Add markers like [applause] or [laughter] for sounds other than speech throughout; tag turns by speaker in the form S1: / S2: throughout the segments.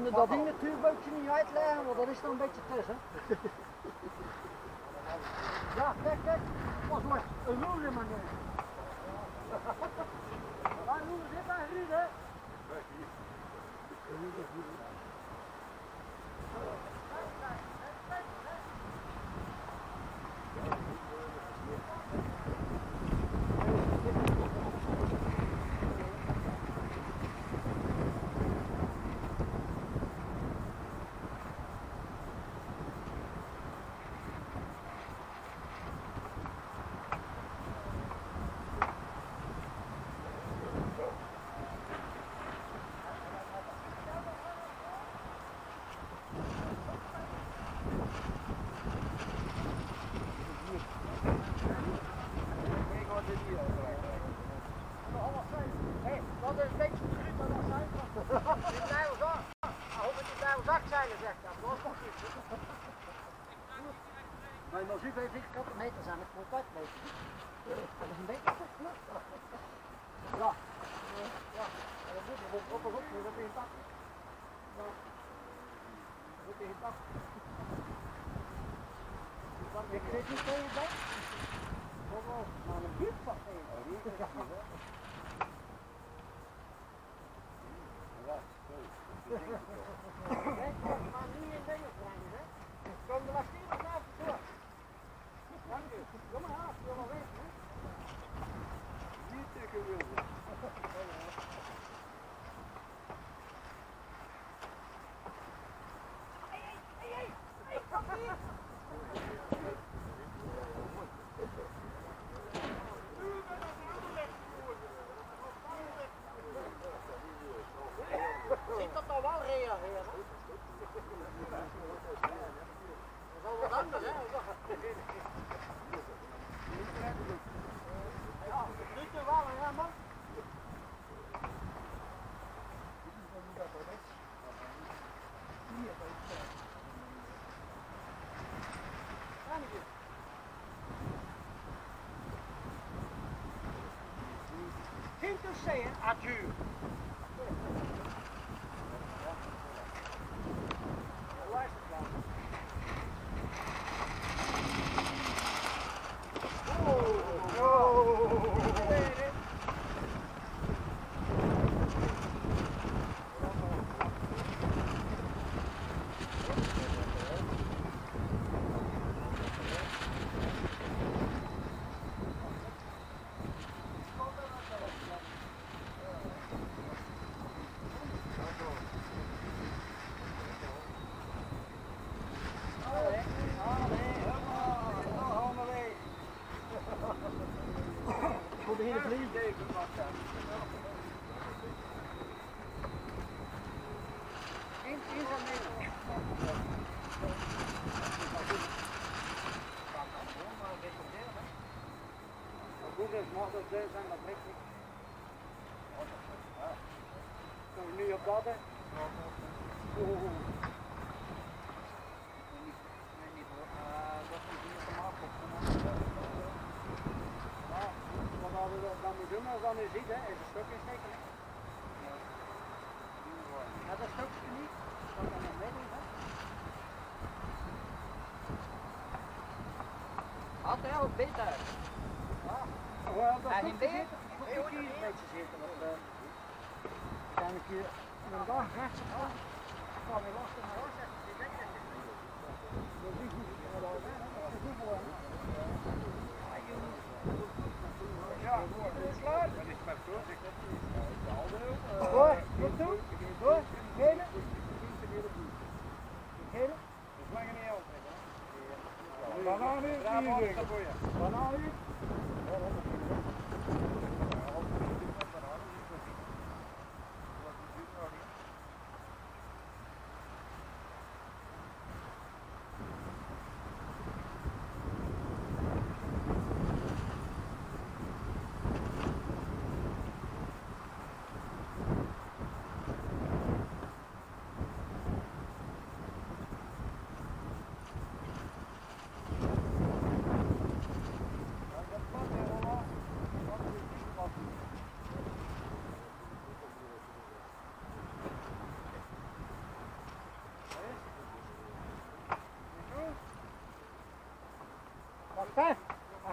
S1: Kunnen dat ding natuurbootje niet uitleggen, want dat is dan een beetje tussen. Ja, kijk, kijk, was maar een roer maar nu. Waar roer zit daar, Ruud, hè? Hé, dat is een beetje terug naar dat zijn. Die blijven zo. Hoop dat die blijven zacht zijn, zegt dat. Dat is nog niet. Maar als u bij 4 meters aan het moet uitmeten. Dat is een beetje te vlug. Ja. Ja. Dat moet je op op op, dat is een tak. Ja. Dat is een tak. Ik zit niet tegen je bek. Maar een diep van Kijk, maar nu in dingen brengen, hè? Kom de lasteren daar voor. Dank u. Kom maar af, kom maar weg, hè? Niet tegen wilde. Ziet dat dan wel reageren? Dat is al wat anders, hè? Ja, nu te wel, hè, man? Geen te zeggen, adieu. Good luck,
S2: guys. Hij ook beter.
S1: Ja, wel, dat moet je ook hier een beetje zitten. Want, uh, kan ik hier een dag rechts op af. Kan weer lastig naar huis. Dat is niet goed. Ja, dat is goed voor hem. Ja, goed. Klaar? Dat is met voorzicht. Door, goed Leaving.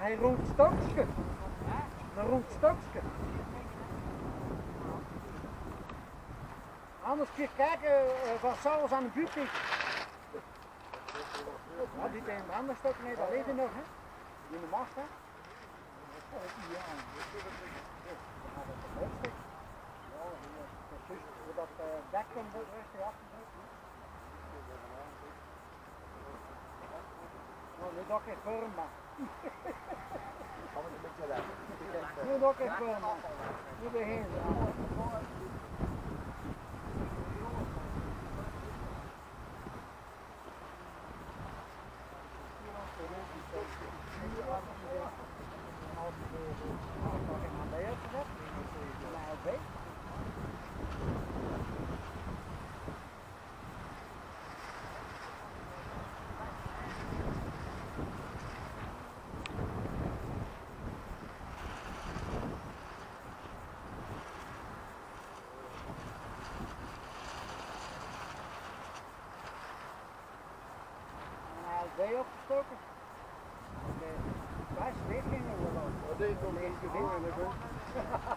S1: Hij roept stokske. Een roept stokske. Anders je kijken uh, van s'avonds aan de buurt is. Ja, die een branderstok, nee, dat leeft er nog, hè? In de mast, hè? Ja, dat is. Dat is dat uh, dek komt, rustig af. Nou, nu toch eens vorm. Nu toch eens vorm, maar. Nu begin
S3: deed om eens te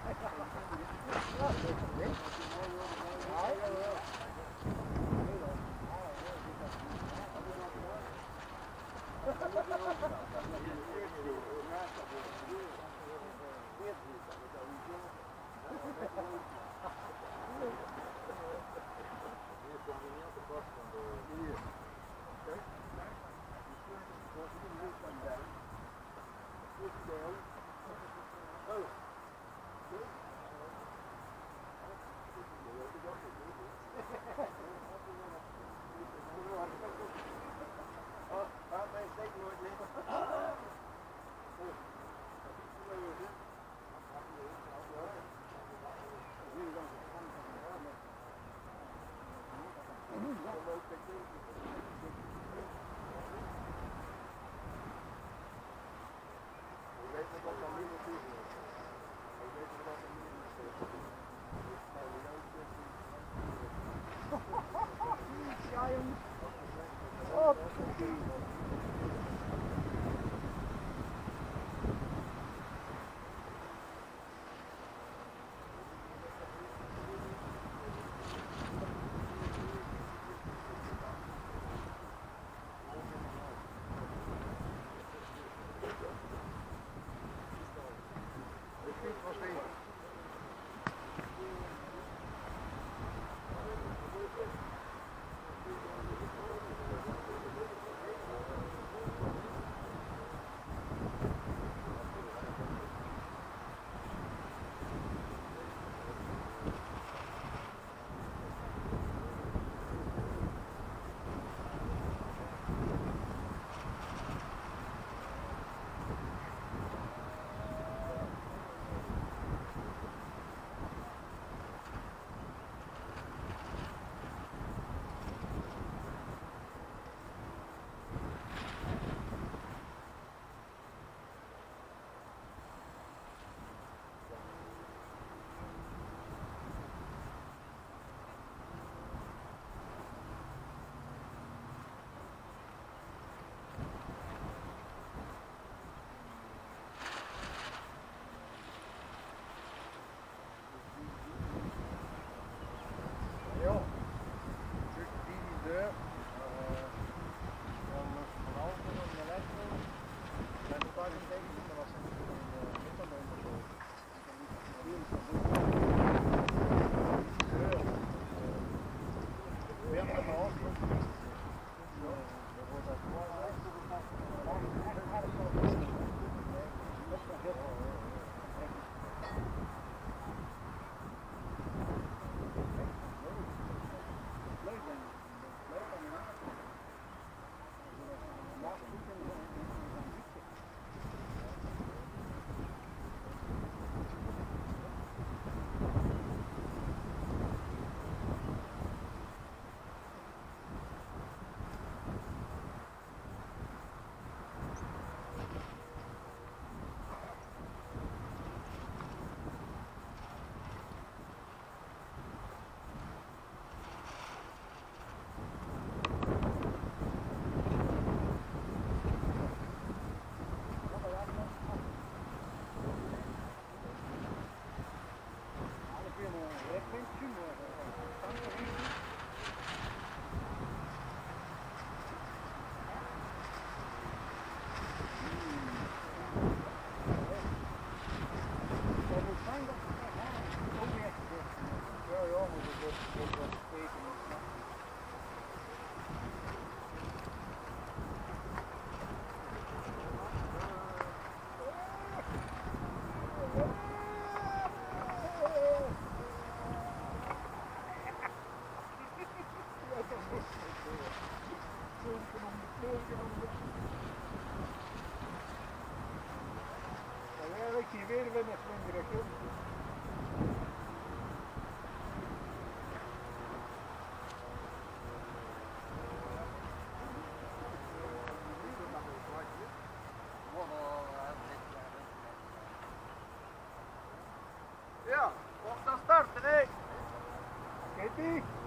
S3: Hey.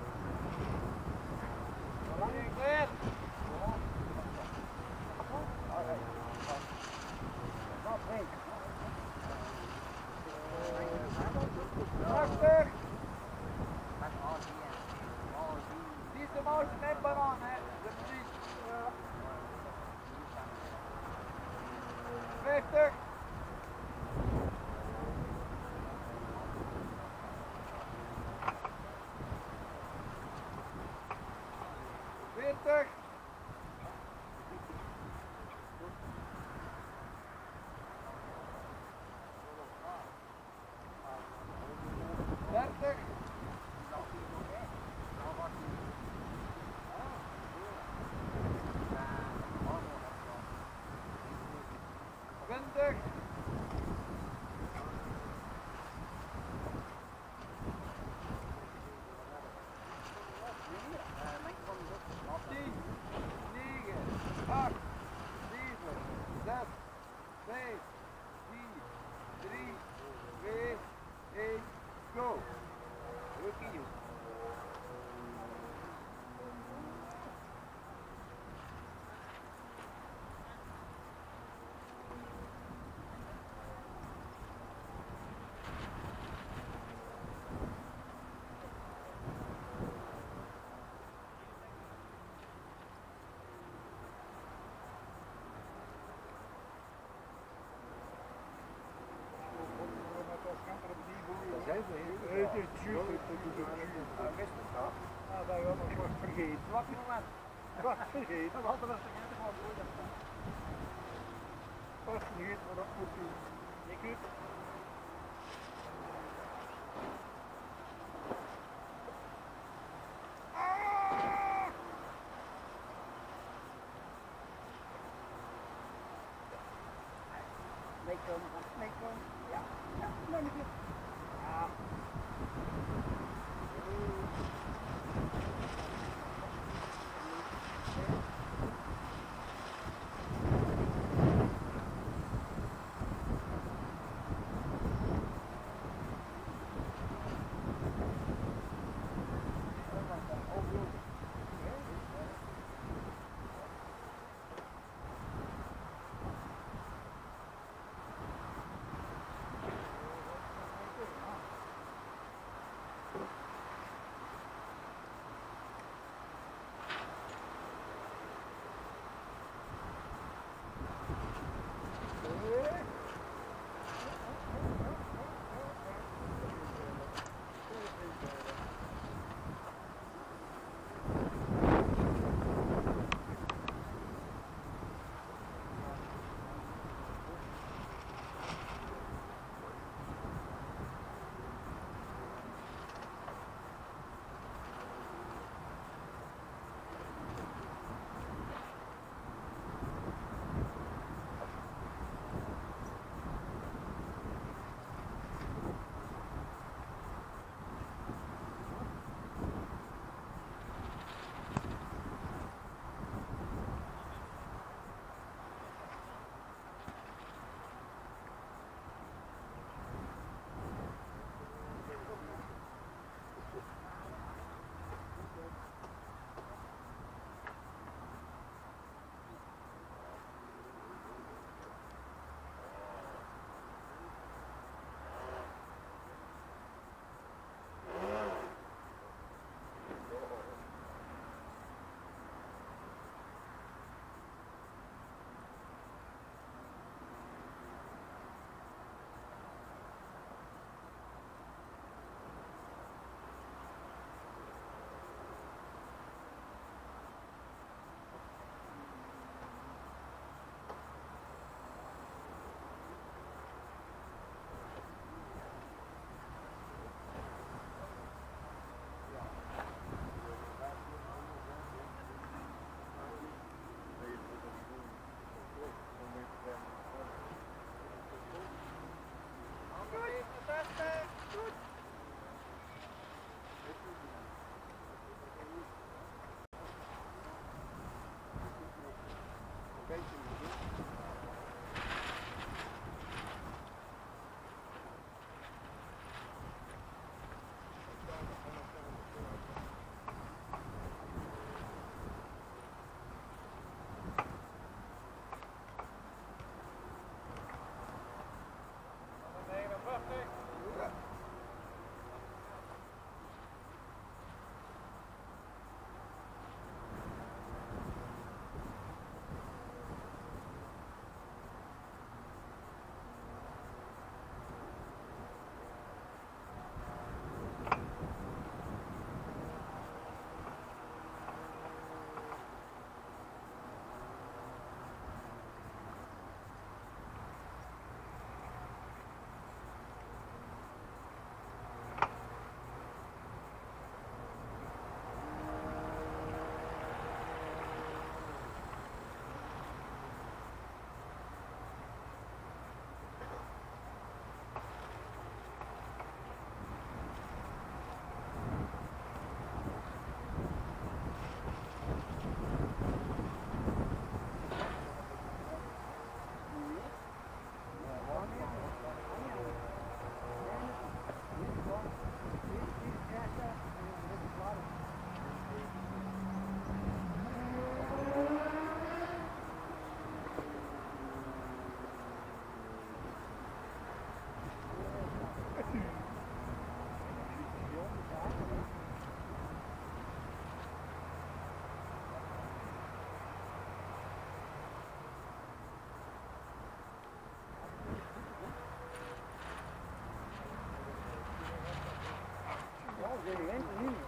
S3: Six. Zijn we
S4: Het is juist. Ah, dat nog wat vergeten.
S1: Wat je moment?
S4: Wat vergeten.
S3: We hadden nog vergeten broer.
S4: Pas niet, maar dat moet doen.
S1: Je.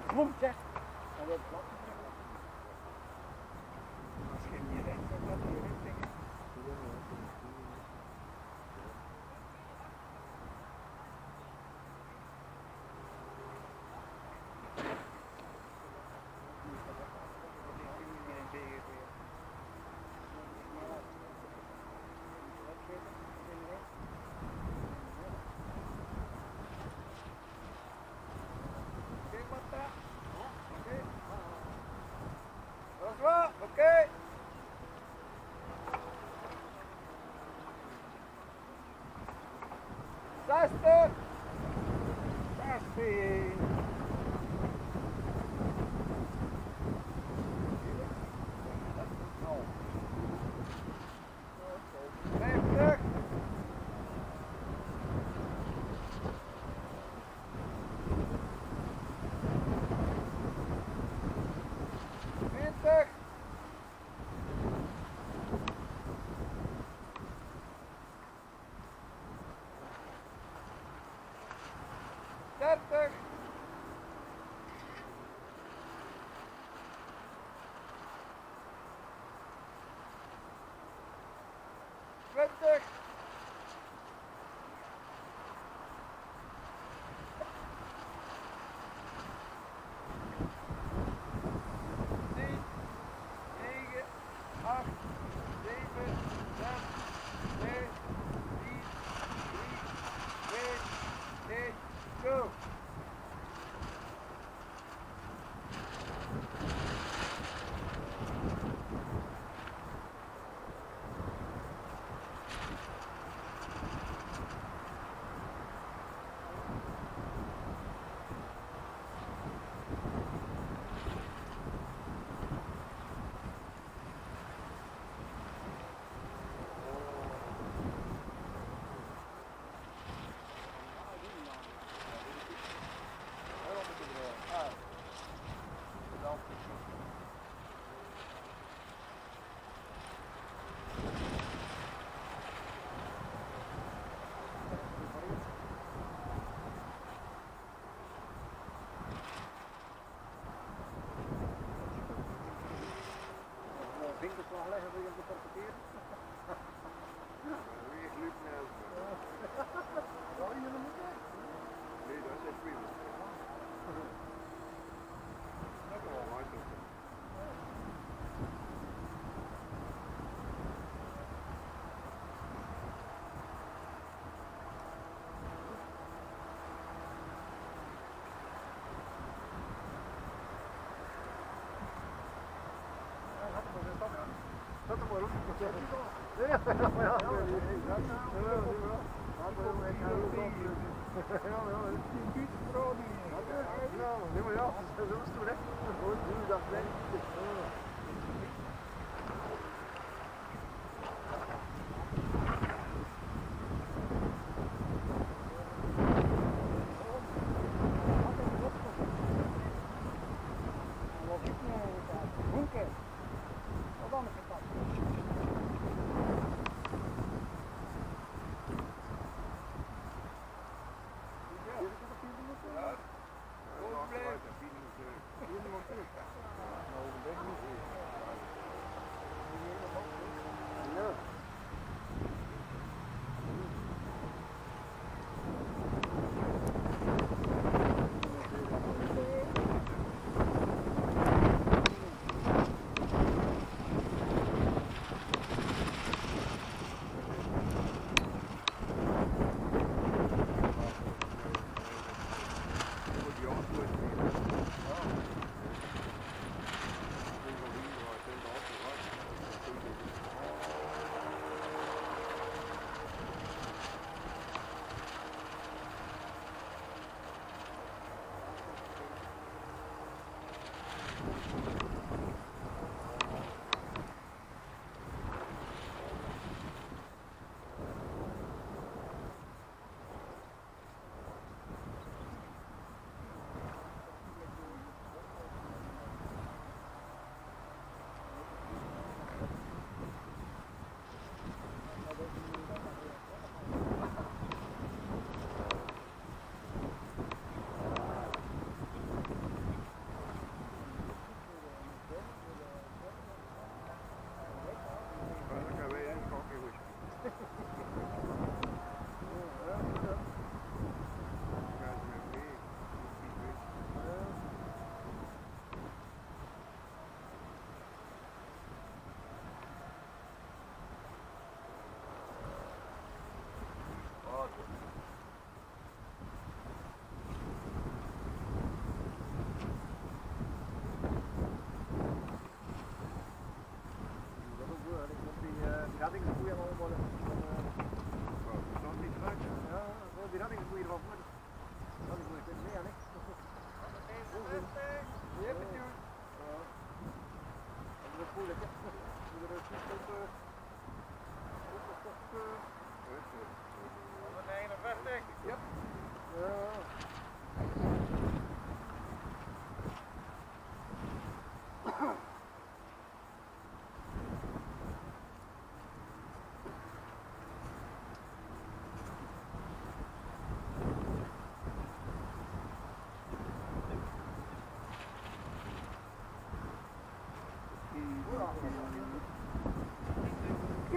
S2: Klopt, zeg.
S3: winkelslag leggen, wil je op
S1: de is Weer Nelson?
S3: Zal je er moeten?
S1: Nee,
S3: dat
S1: is echt prima. Ja, det var ja. Det var store. Det var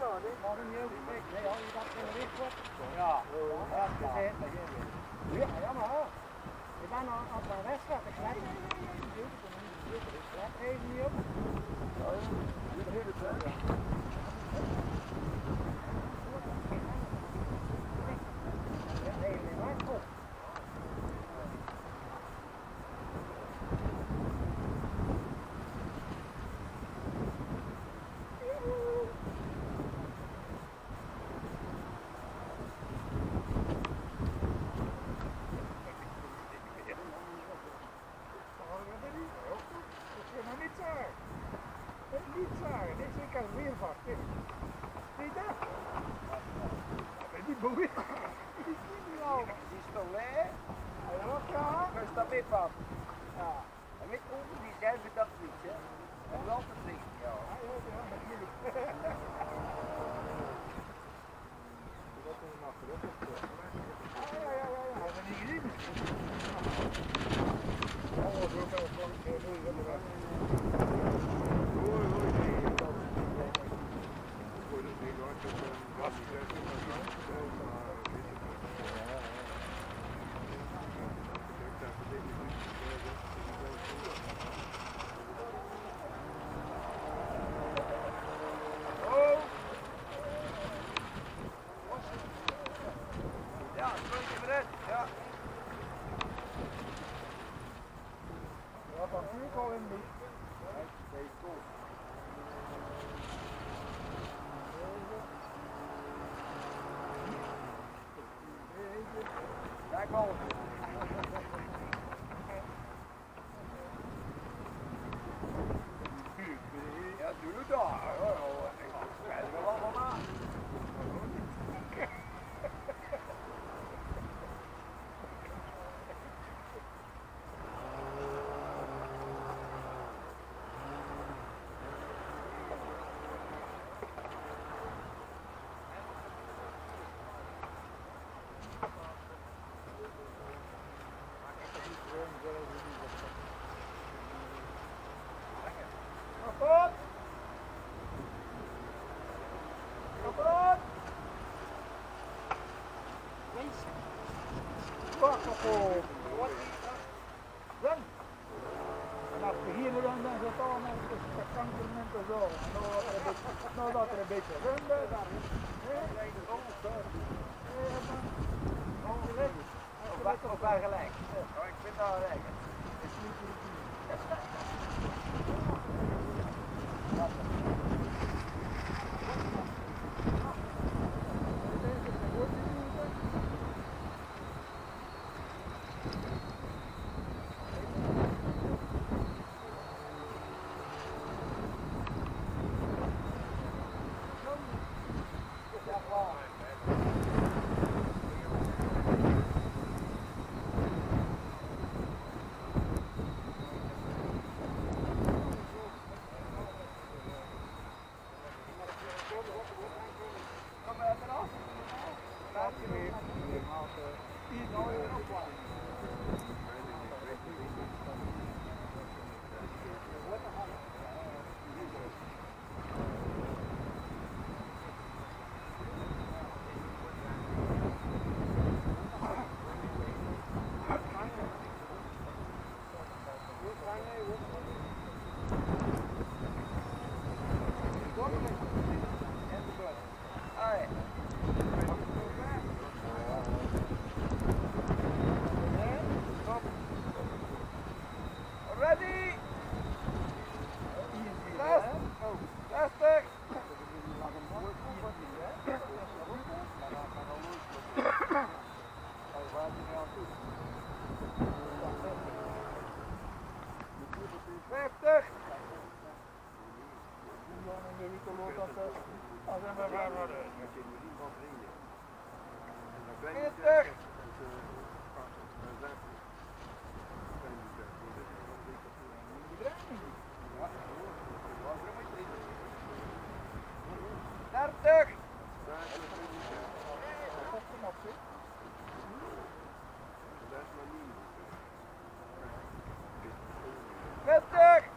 S1: nou? Ja, ja, dat is het. Ja, ja, maar ja. Ik ben aan aan mijn wedstrijd. Ik let even niet op. Ja, nee, nee, maar goed.
S4: nog niet zagen. Dat is niet zagen. Dit is een weer vast. Zie je dat? Dat is niet boeien. Die is niet lauw.
S2: Die is toch leeg?
S4: Ja, wat ja?
S2: Dus dat mee van.
S4: Ja.
S2: En met onder diezelfde dat niet, hè? En wel te drinken, ja.
S4: Ja, ja, ja, dat is moeilijk. Ja, ja, ja, ja. Hadden we niet gezien. Oh, zo kan het wel. Zo doen we het wel.
S2: Ja, sprongje eruit. Ja.
S4: Ja, van Hugo in die.
S2: Daar komt Ja, doe het daar. hoor. Ik krijg er wel van aan.
S4: Kapot! Kapot! Kapot! Dan! En als we hier dan dan dus de kankerment en zo. Nou dat er een beetje, nou er runde dan.
S2: Of waar gelijk? Oh, ik vind dat gelijk. Stick!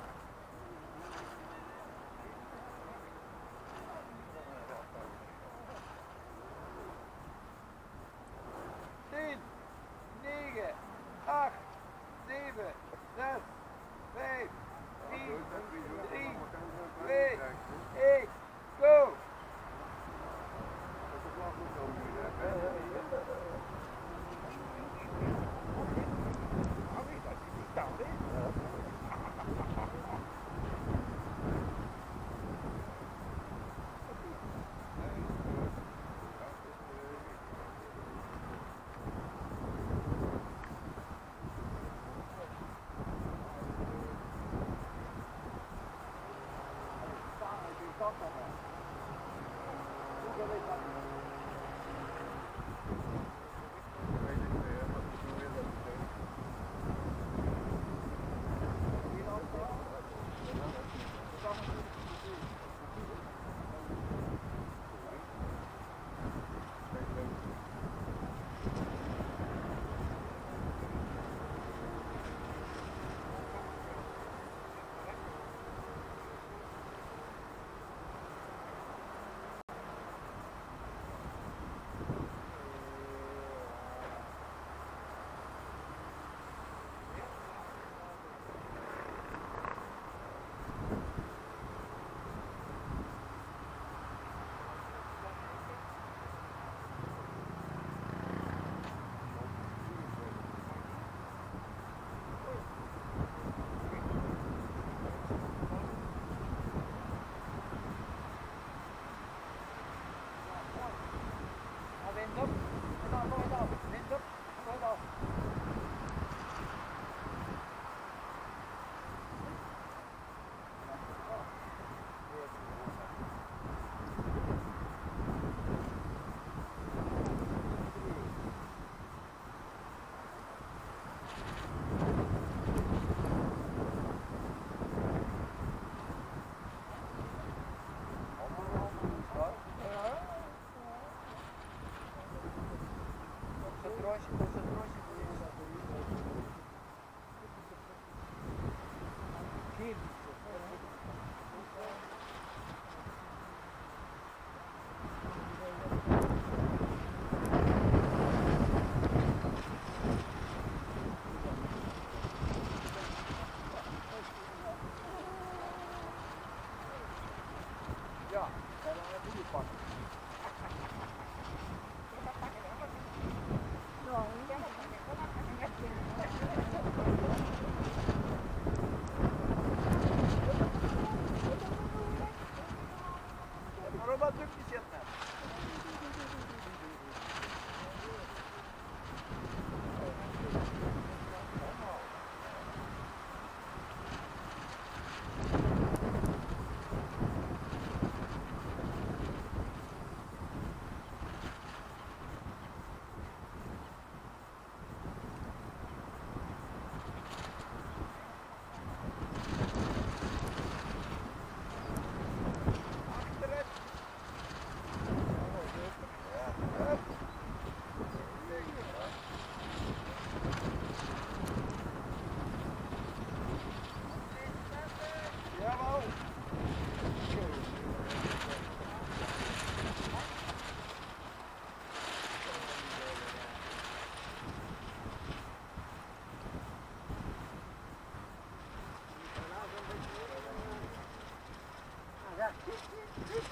S2: Washington.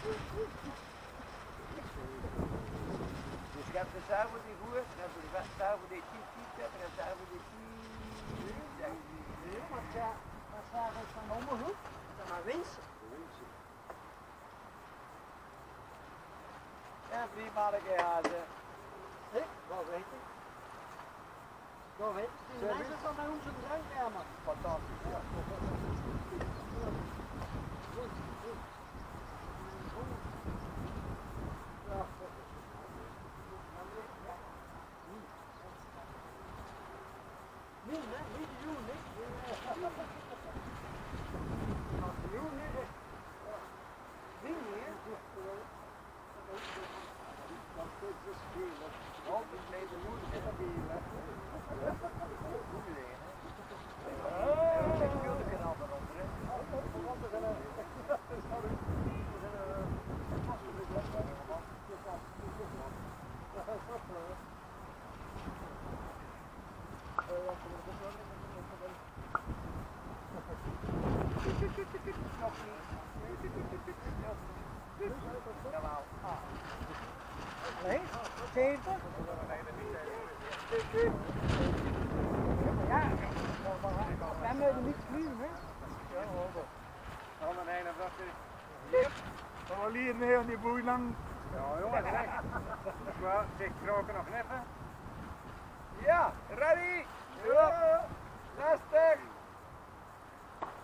S2: Dus je hebt de zuiver die voer, je hebt de zuiver die tiet tiet, en je hebt de zuiver die tiet.
S1: Wat ja, wat zagen we van onderhoek? Dat maar winst.
S2: En drie manneke hazen.
S1: Hé, wel weten. Wel weten. Die mensen van Oh, 70. Ja, wij moeten niet vliegen, hè?
S2: Van de ene vracht
S4: Gaan we hier neer die boei lang.
S2: Ja, jongen, zeg. Maar, zeg, kroken nog even. Ja, ready? Ja. Lastig.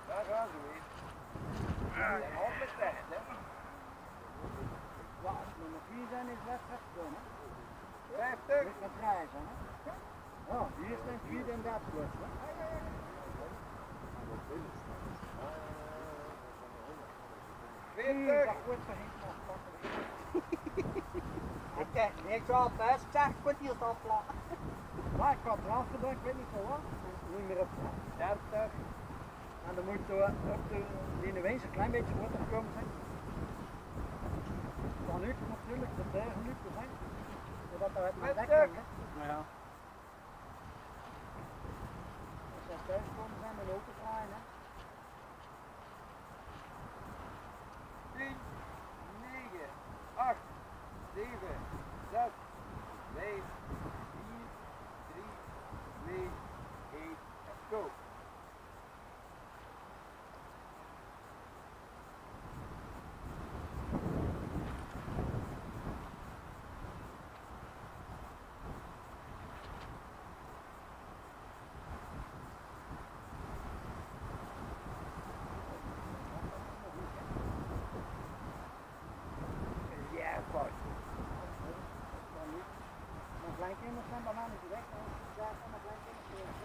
S2: Daar gaan ze weer. Ja, altijd tijd, hè.
S1: Ja, als nummer 4 zijn is wedstrijd gewonnen.
S2: 50.
S1: Met met prijzen, hè? Ja, hier zijn 34 plus, hè?
S2: 40.
S1: Dat wordt vergeten afplakken. Oké, ik zou het best zeggen, ik hier. Maar ik eraf weet niet wat. Niet meer op 30. En dan moet je op de Linewees een klein beetje groter gekomen zijn. Dan natuurlijk, de bergen nu zijn. Zodat er
S2: Twintig.
S1: dekking, hè. Ja. Als ze thuis komen zijn, dan ook te draaien, hè.
S2: 10, 9, 8, 7, 6, 5, 4, 3, 2, 1, en go. Ja, fout.
S1: Mijn kleinkinderen zijn bijna niet weg. Ja, van mijn kleinkinderen.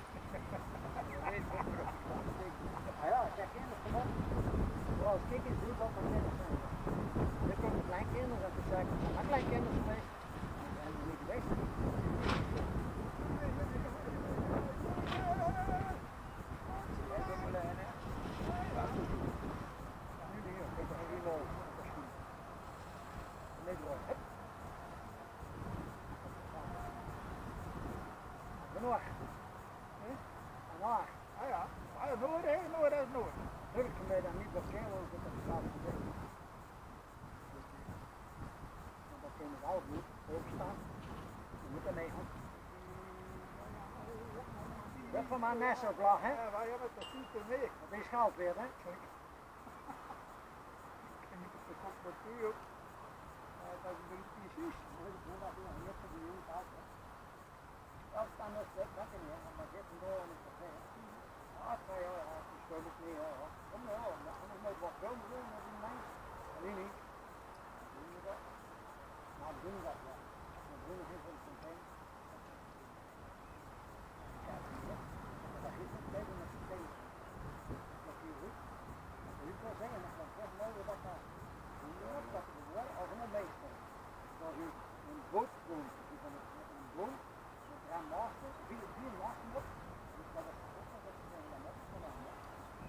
S1: Ah ja, ik heb kinderen gewoon. Zoals ik eens doe, wat mijn kinderen zijn. Nu komen kleinkinderen en toen zei ik, zijn mijn kleinkinderen geweest? Die zijn er niet geweest. Nu die hier, kijk, en die lol. Hm? Genoeg.
S4: Ah ja, ah, noord, hè, noord, is noord.
S1: Druk je mij dan niet blokkeren, want ik heb het laten zeggen. Want dat kunnen we wel goed, opstaan. Je moet ermee gaan. Dat van mijn nesselvlag, hè?
S4: Ja, wij hebben het super mee.
S1: Dat is goud weer, hè?
S4: Niet op op.
S1: Niet, en ik. Ah, ja, het niet niet. We? Nou, we. We van de fontein. Ja, zie je. Dat is niet beter met de steen. Dat is goed. Ik wil zeggen, dat is echt mooi dat dat hoe je dat dat er wel als een meester. Zoals u een boot woont, die van een, een boot, met ruim masten, vier, vier masten op. Dus dat is ook nog wat ze zeggen, dat is van hem, hè.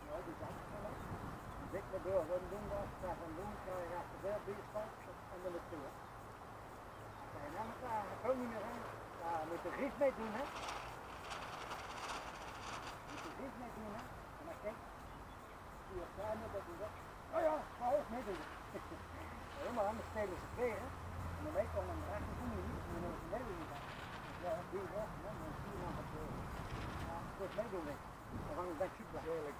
S1: Ja, die zijn van hem. Maar door, doen we, daar van doen, krijg je achter de bierstad en dan hè. Elkaar, dat komt niet meer je moet grief mee doen, hè. Moet er grief mee doen, hè. En dan kijk, je kleine, dat is dat. Oh ja, maar ook meedoen. [laughs] Ja, maar anders spelen ze twee, hè. En dan weet je raak je doen niet, en dan is het niet. Ja, die wel, hè, dan je eh, ja, goed meedoen, weet je. Dan gaan we super.
S4: Heerlijk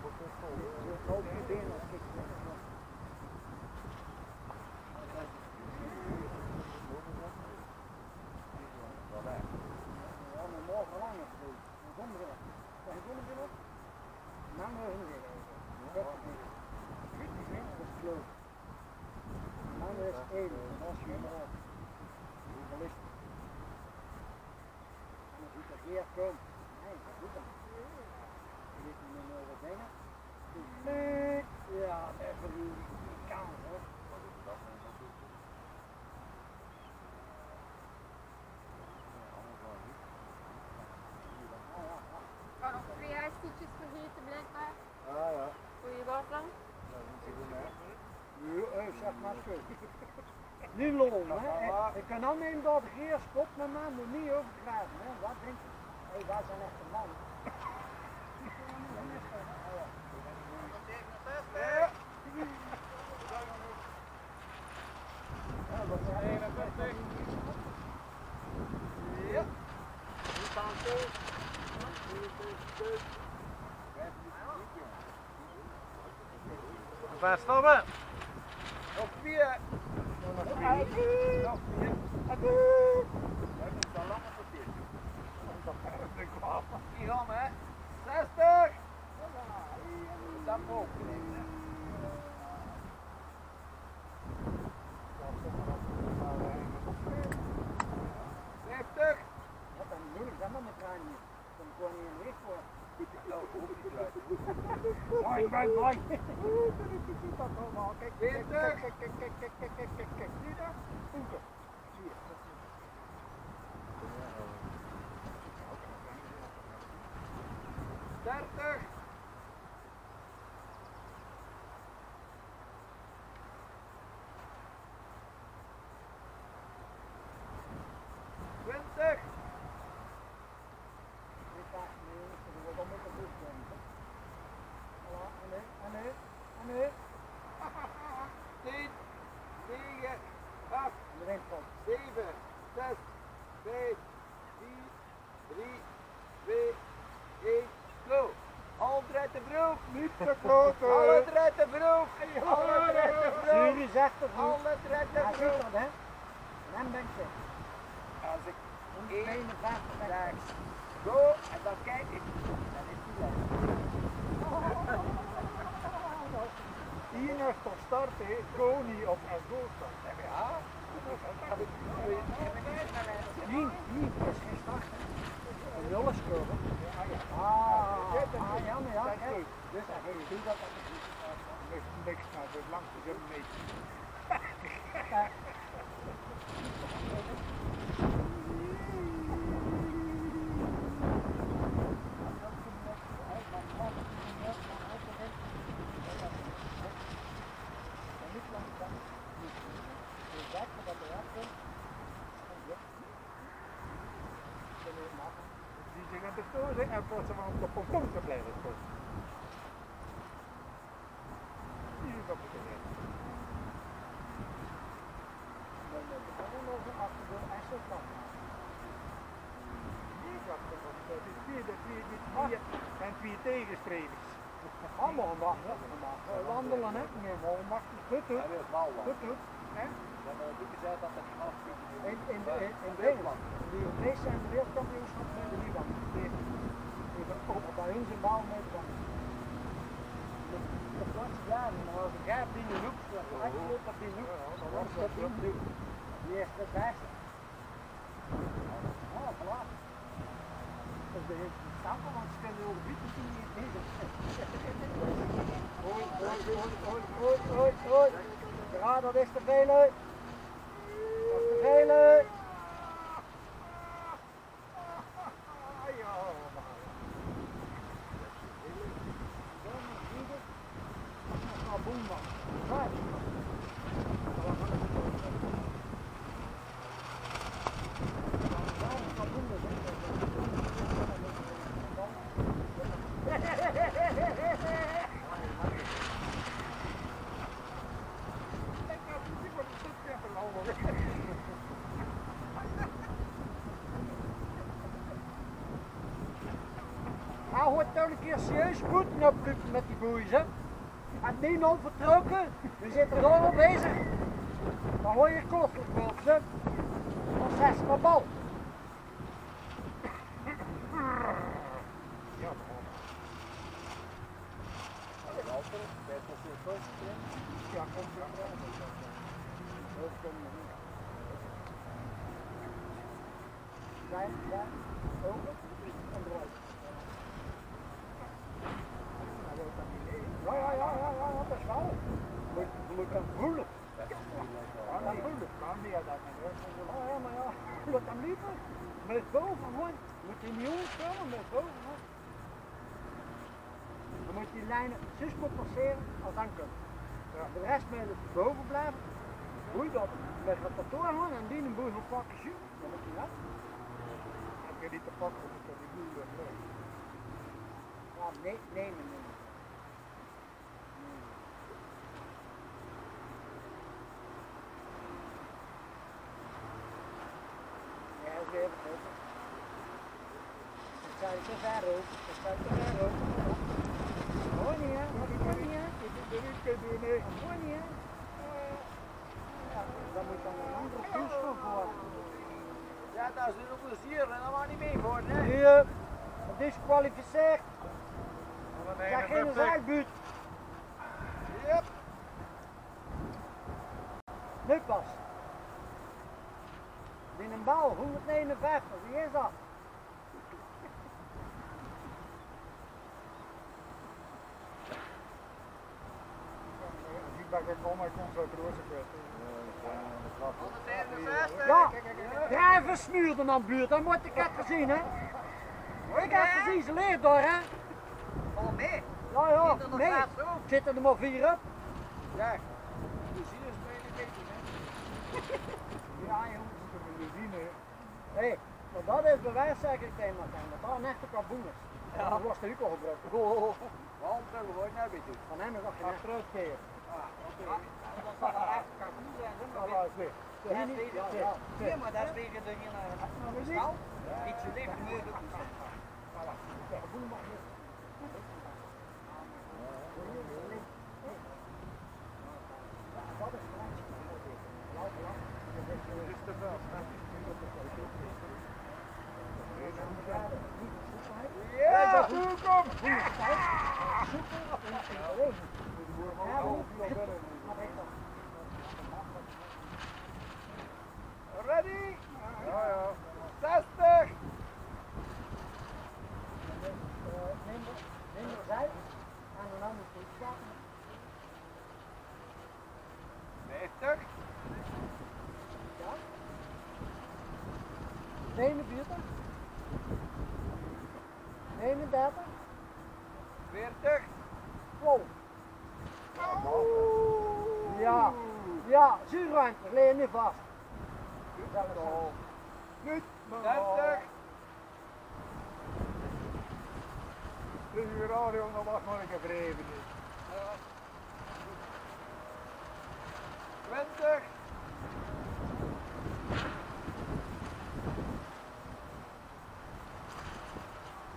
S1: porque eu sou, o
S5: Kan nog twee ijstoetjes vergeten blijkbaar.
S2: Ah ja.
S5: Voor je water.
S1: Nu, eh, zeg maar zo. Niet lol, hè. Ik- Ik kan aannemen dat ik hier stop met mij, moet niet overdrijven, hè. Wat denk je? Hé, wij zijn echt een man.
S2: Ja.
S4: Waar stoppen?
S2: Nog vier. Nog vier. Nog vier. Dat is een lange verkeer. Dat is een hè. 60. Dat ook. Zeventig.
S1: Een moeilijk, dat moet ik gaan. Dan kon je een voor.
S4: Mooi, mooi, mooi.
S1: Dat allemaal. Kijk, kijk, kijk, kijk, kijk, kijk, kijk, kijk, kijk, kijk, kijk. Zie je dat? Voeten. Zie je.
S2: de
S4: kloten.
S2: Alle tretten vroeg. Alle tretten vroeg.
S1: Jullie zegt het goed.
S2: Alle tretten vroeg.
S1: Hij ziet hè? Dan ben je.
S2: Als ik
S1: 51
S2: zeg, go, en dan kijk ik, dan is die les.
S4: Hier nog toch starten. Go niet op als go start.
S2: Ja? Dat heb ik
S1: niet. Niet, niet, dat is geen start. Een jolleskoren. Ah, ah, ja, ja. Dus eigenlijk doe dat.
S4: Niks, niks, maar
S1: zo
S4: lang, zo mee. kapotje. Dan en zo. Vier vier, vier, vier en vier tegenstrevers.
S1: Allemaal machtig. Wandelen hè? Nee, maar machtig. Goed goed. Goed goed.
S2: Dan doe ik zelf dat er geen
S1: afspraak in, in, in, in Nederland. De Europese en de Nederland. Even bij hun zijn bouw dat was ja, maar als ik hoek, oh. op die hoek, dat. Die oh, is het beste. Ah. Dat is de stapel, want over hoi, hoi, hoi, hoi, hoi, dat is de. Dat is. Serieus goed opknippen met die boeien, hè. Het niet onvertrokken, we zitten er al bezig. Dan hoor je wel, hè. Dan zes maar bal.
S4: Ja, komt er
S1: Dat komt nog niet. Zijn, ja, open en eruit. Ja, ja, ja, ja, ja, ja, dat is wel. Je moet, je moet hem voelen.
S4: Kan niet, kan niet, ja, dat is een
S1: Oh ja, maar ja, lukt hem liever. Met boven gewoon. Moet je niet omkomen, met boven gewoon. Dan je lijnen zus als dan kunt. De rest moet je boven blijven. Je dat met het kantoor gewoon en die een boel gaan pakken zien. Dan moet je dat.
S4: Heb je niet te pakken, dan die boel weg. Nee.
S1: Ja, nee, nee, nee, nee. Ja, dat is weer vergeten. Dat je te ver. Dat je te ver. Mooi niet hè? Mooi niet hè?
S4: Dat is er niet kunnen
S1: Ja, dan moet dan een andere voor.
S2: Ja, dat is een plezier en mag niet mee voor, hè?
S1: Hier, gedisqualificeerd.
S4: Dan
S1: Zeg geen zijbuurt.
S2: Yep.
S1: Nu pas. In een bal, 159, wie is dat?
S4: Die bak ik om, hij komt zo kwijt.
S1: Ja, dan buurt, dat moet ik het gezien hè. Ik heb gezien, ze leert door hè.
S2: Val mee.
S1: Ja ja, nee,
S2: op?
S1: zitten er maar vier op.
S2: Ja. Plezier is bijna hè?
S1: Ja jongens.
S4: Moet zien, hè.
S1: Hé, hey, maar dat is bewijs zeg ik tegen elkaar, dat dat een echte kaboen is. Ja. Dat was de ook al gebroken. Oh,
S2: Waarom terug wordt nou beetje?
S1: van hem is dat geen achteruit keer.
S4: Ja.
S1: Ja, ja, ja.
S2: Ja, maar daar tegen de stal. Iets licht mogelijk.
S1: Kaboen mag niet. Dat is better. Zuurruimte, leen nu vast.
S4: Niet, maar...
S2: 30.
S4: Dit is weer radio, dan wacht maar ik even even niet.
S2: 20.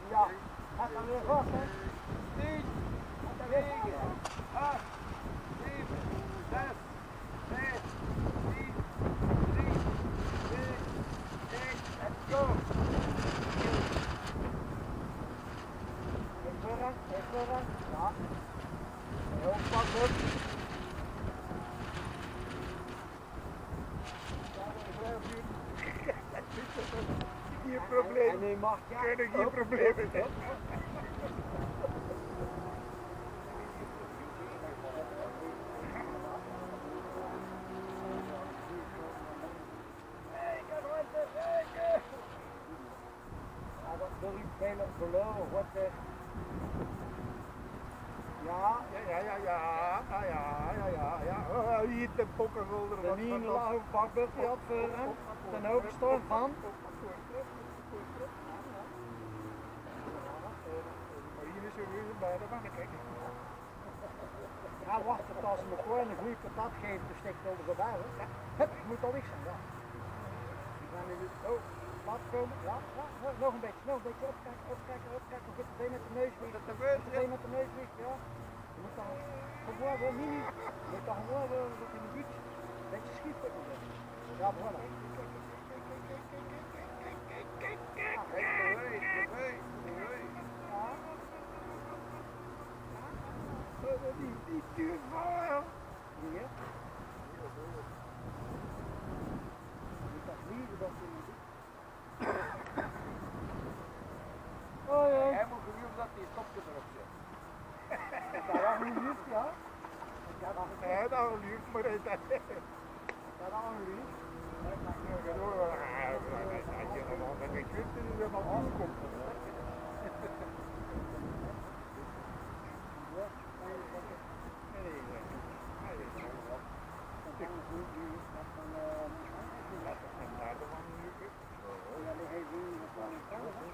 S1: Ja, gaat dan weer vast hè.
S2: 10. 9. 8. 7. 6. 5. 4. 3. 2. 1. En go.
S1: Ik burren, ik burren. Ja. Heel pak op.
S4: Geen
S1: En
S4: probleem.
S1: nu mag je.
S4: Kunnen geen.
S1: Ja, wil ik veel beloven. Wat de... Ja,
S4: Ja, ja, ja, ja, ja, ja, ja, ja. Oh, hier de bokkenwilder.
S1: de nieuwe lauwe bakbus die had voor ten hoogste van.
S4: Maar hier is er weer de mannen, kijk.
S1: Ja, wacht tot als ze me gewoon een goede patat geven, dus steekt het voorbij hoor. Ja, hup, het moet al weg zijn, ja. Die gaan nu, oh, laat komen, ja, ja, ja, nog een beetje, nog een beetje, opkijken, opkijken, opkijken, nog een beetje met de neus weg.
S2: Dat gebeurt
S1: beetje met de neus weg, ja. Je moet dan gewoon wel mini, je moet dan gewoon wel wat in de buurt, een beetje schieten. Ja, voilà.
S2: Hey, hey, hey.
S1: Ja,
S4: Die, die duurt wel.
S1: hier.
S4: Oh ja.
S2: Hij moet gewild dat die stopje erop zit.
S4: Dat al een lief, ja.
S1: Ja, dat is
S4: Ja, dat is een lief, maar dat is dat.
S1: ja, dat is een lief. Ja, die heeft hier nog wel een kant, hè.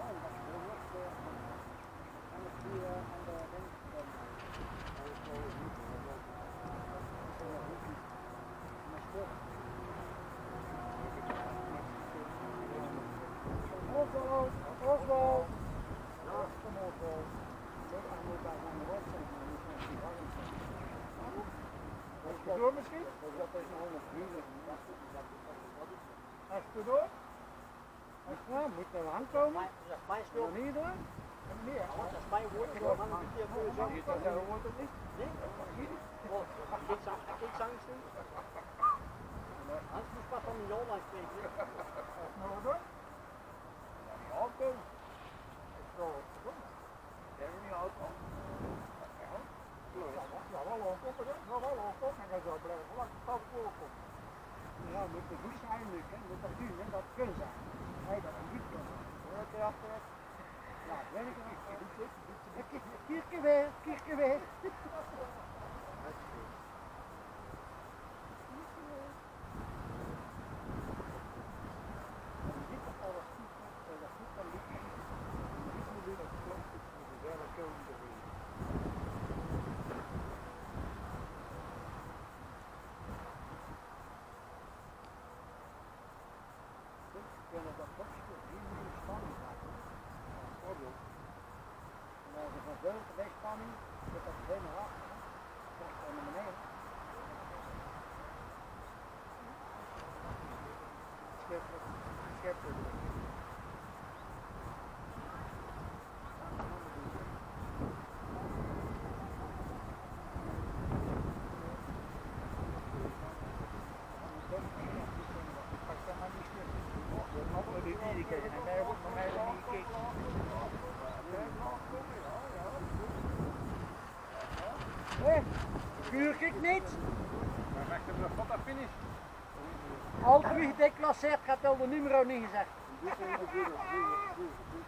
S1: Oh, dat is wel wat, eh, aan het vuur, eh, aan de ding, eh,
S4: Oswald, Oswald. Kom Oswald. Is het door misschien? Is het door? Het nou? Moet er aan komen?
S1: Dat is mijn schuld.
S4: En meer?
S1: Dat is mijn woord. Ik maar een keer voor
S4: het niet.
S1: Nee? Ik zang, ik zang doen. Hans moest pas van die online spreken.
S4: het nou? Auto. Ik zal het doen.
S2: Zijn we niet?
S4: Ja, wel hè? Ja, wel op. En dan zou blijven het voorkomt.
S1: Ja, moet er zijn nu, hè. Moet dat doen. Dat kun zijn. Nee, dat niet kunnen. Hoor ik erachter? Ja, weet ik niet. Kierke weer, kierke weer. kunnen dat boxje hier nu spanning krijgen. En als er van veel te veel spanning, zit dat helemaal af. hè. Krijg je naar beneden. Hé, vuur ik niet.
S2: Maar maakt hem nog wat finish.
S1: Als wie gedeclasseerd gaat wel de nummer niet gezegd.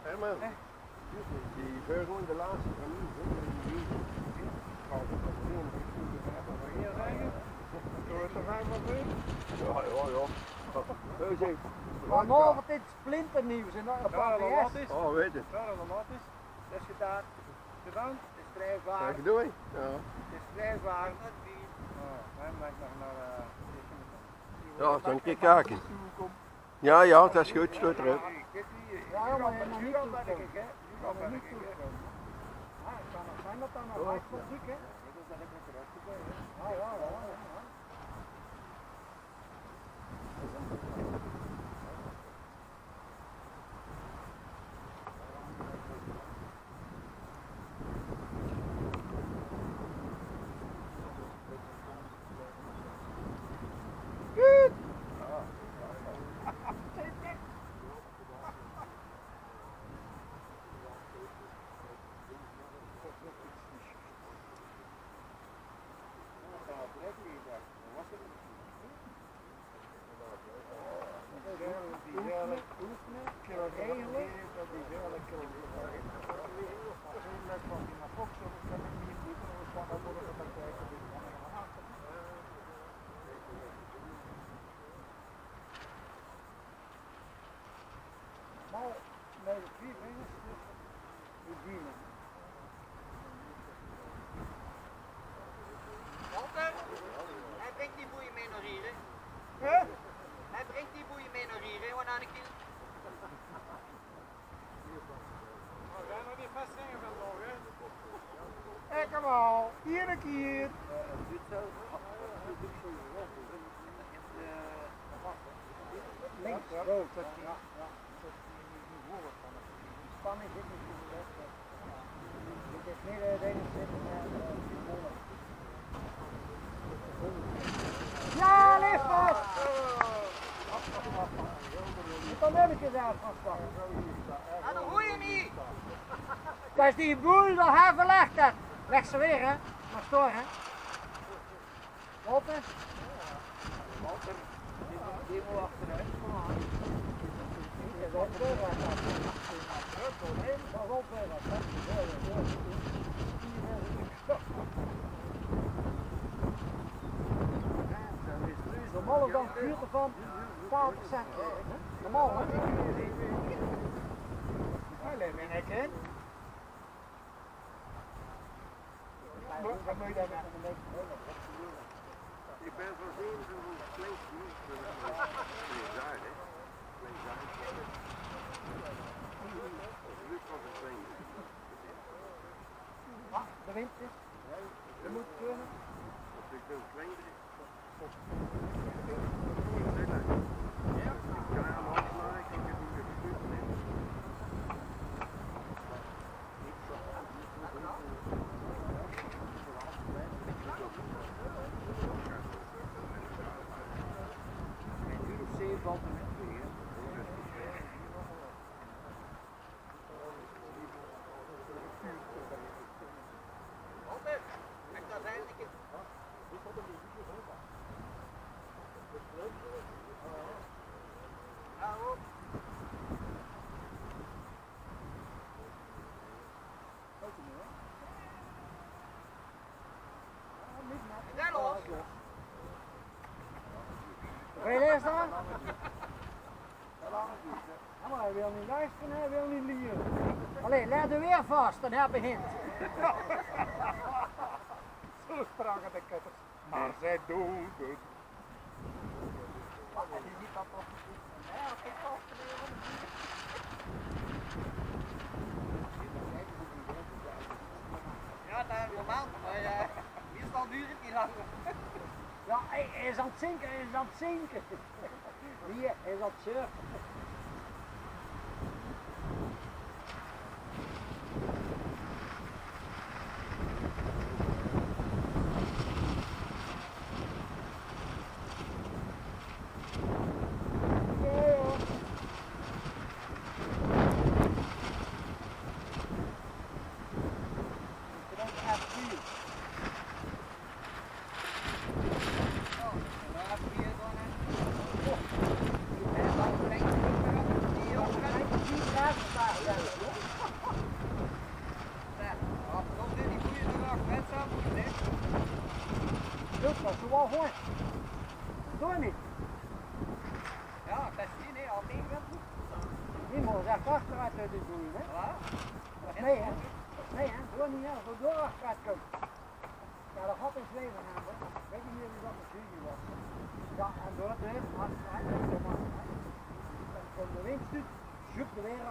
S3: Herman, die beugel in de laatste van nu,
S2: we.
S4: Door het helemaal weer?
S3: Ja, ja, ja. Heus heeft.
S1: Vanavond is het splinternieuws en een
S2: dat wat
S1: PS.
S2: is.
S3: Oh, weet het.
S2: Ja, dat wat is. Dat is gedaan. Gedaan. Het is drijfbaar.
S3: Kijk, doei. Ja.
S2: Het is drijfbaar. Oh, hij maakt nog naar... eh,
S3: Ja, zo'n keer kijken. Ja, ja, dat is goed, erop.
S1: Ja, maar je niet
S2: ik,
S1: toekomen. Je niet
S2: ik,
S1: toekomen. Ja, het kan nog zijn dat dan nog lijkt
S3: ja.
S1: dik, hè.
S2: Dat is dan heb ik
S1: ja, ja. ja. Nou, nee, de vier vingers, dus die dienen.
S6: Hij brengt die boeien mee naar hier. hè.
S4: Hè?
S6: Hij brengt die boeien mee naar hier, hè, want aan.
S2: We gaan nog niet vasthangen vandaag, hè.
S4: Ik hem al. Hier een keer.
S1: Links, ja pan is dit niet goed. Dit is meer de enige eh, Ja,
S4: ligt vast! Je kan hem eens
S6: aan vastpakken. En Dat hoor je niet! [laughs]
S1: Dat is die boel, dat hij verlegt dat. Leg ze weer, hè? Maar stoor, hè? Walter?
S4: Walter, die moet achteruit.
S1: Walter, Normaal dan vuurte van 80 cent. Normaal, hè.
S4: Alleen mijn nek in. Dan moet je daar met
S2: Ik ben zeven van kleintje. Klein hè? Klein zaad. Luc was een kleintje.
S1: Ah, de wind is. Je moet kunnen.
S2: Dat is een kleintje.
S6: Ja.
S2: Ik kan hem afslaan, ik heb hem gestuurd.
S4: Een uur of zeven valt er net weer.
S6: Walter, ik kan zijn. Ik Ja, hoor. Is hij los?
S1: Wil je eerst dan? Ja, maar hij wil niet luisteren, hij wil niet lieren. Allee, leg er weer vast, dan heb je hint. [laughs]
S4: Zo spraken de ketters. Maar zij doen het.
S6: Ja, dat is normaal. Maar uh, meestal duurt het niet lang.
S1: Ja, hij is aan het zinken, hij is aan het zinken. Hier, hij is aan het surfen.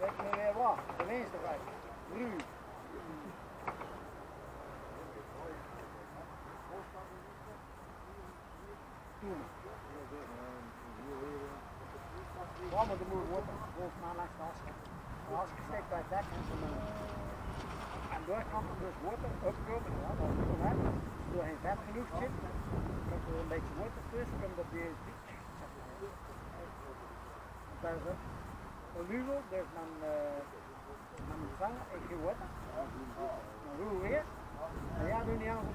S1: Weet me weer wat. De. Ja, maar de wordt volgens mij as. De as gestikt bij dek en de doorkant dus water opkomen. Ja, is. Als er geen vet genoeg dan er een beetje water tussen, dat weer dat is. Luwel, dus dan, uh, moet vangen, ik geen water. Dan weer. Ja, doe niet aan.